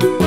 Música